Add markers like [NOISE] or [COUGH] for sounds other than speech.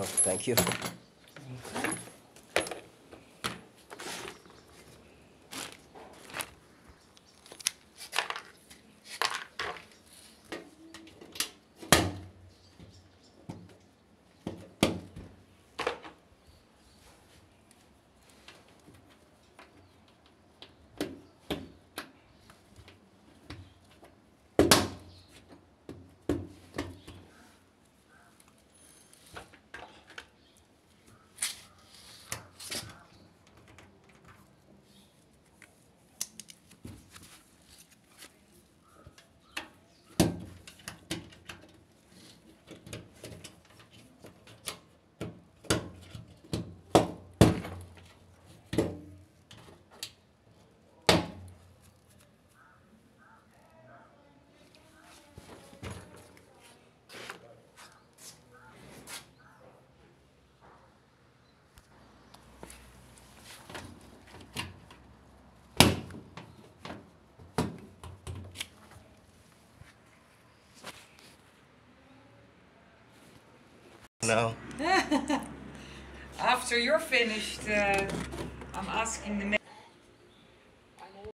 Oh, thank you. [LAUGHS] After you're finished, uh, I'm asking the